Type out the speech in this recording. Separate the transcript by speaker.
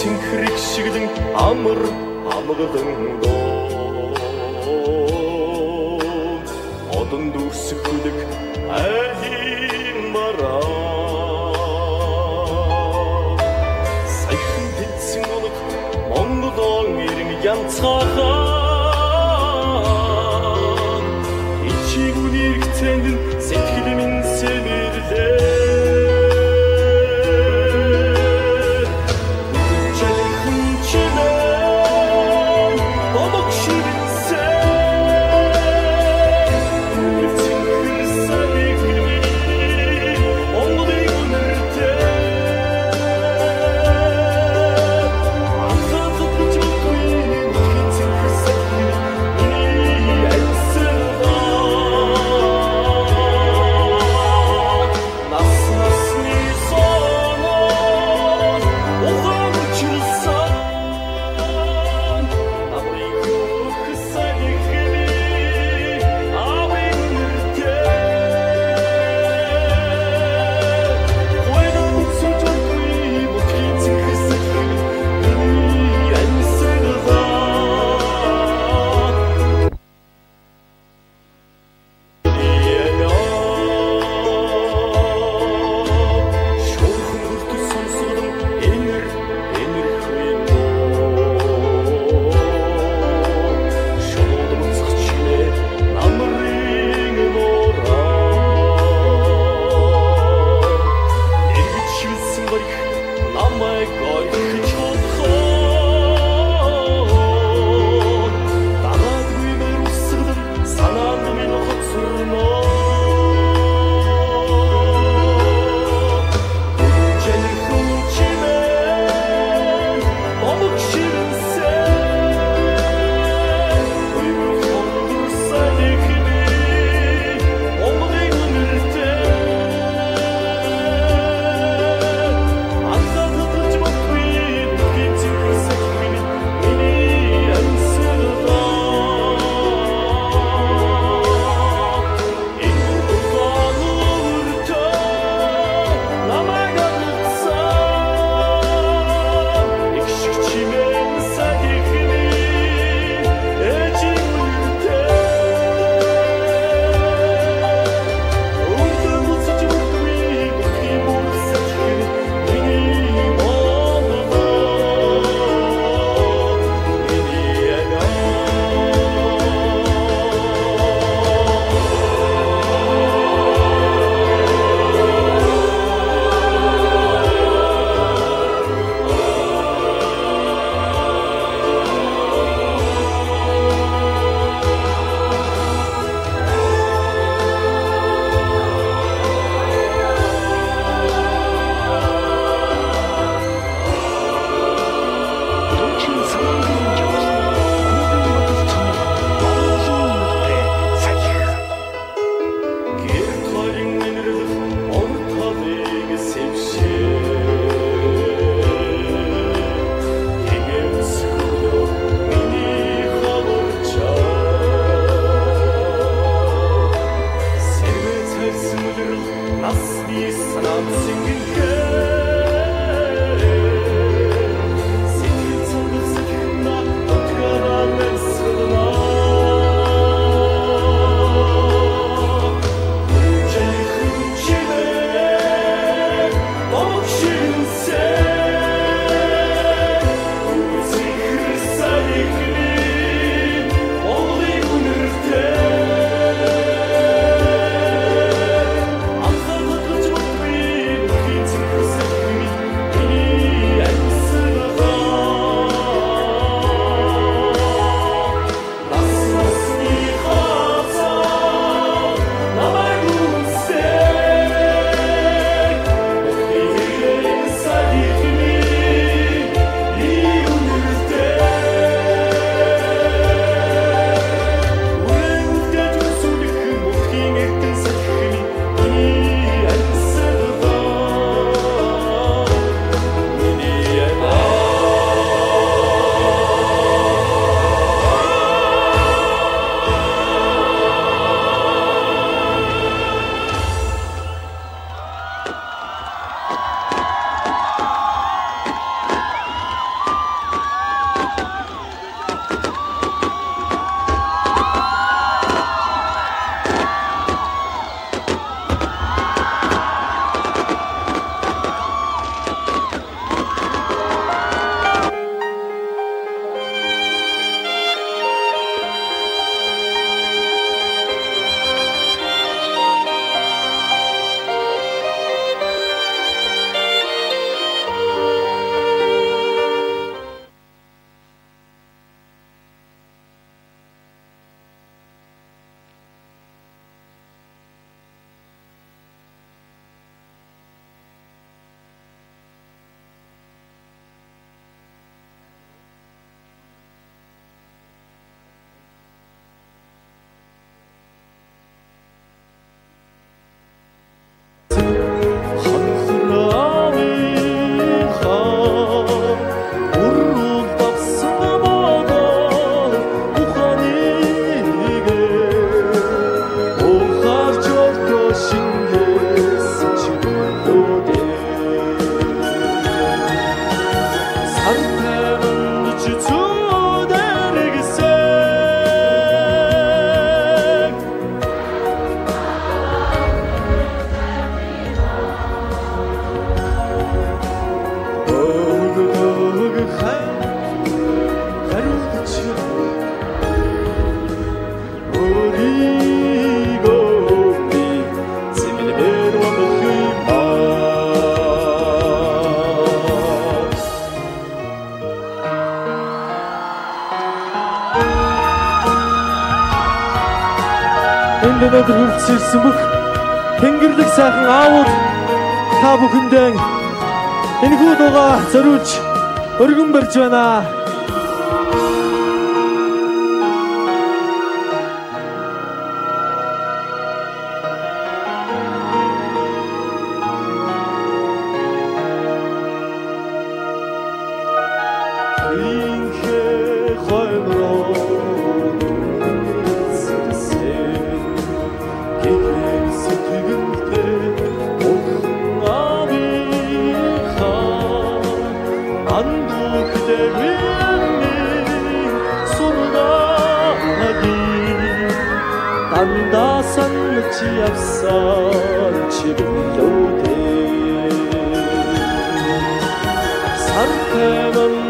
Speaker 1: синхрэг шиглэн амар амгалан доо. Одон дүрсэх хүлэг айлын мараа сайхан тэнцэн олог Монголон ирэн янцгаахаа ичиг үнэрх цэндэн сэтгэлэн минь
Speaker 2: өнөөдөр хүрэлцэн ирсэн бүх Тэнгэрлэг сайхан аавууд та бүхэндээ энэ хүү дугаа зориулж өргөн барьж байна. 안다산 늑지 앞산 지름도 대 산패만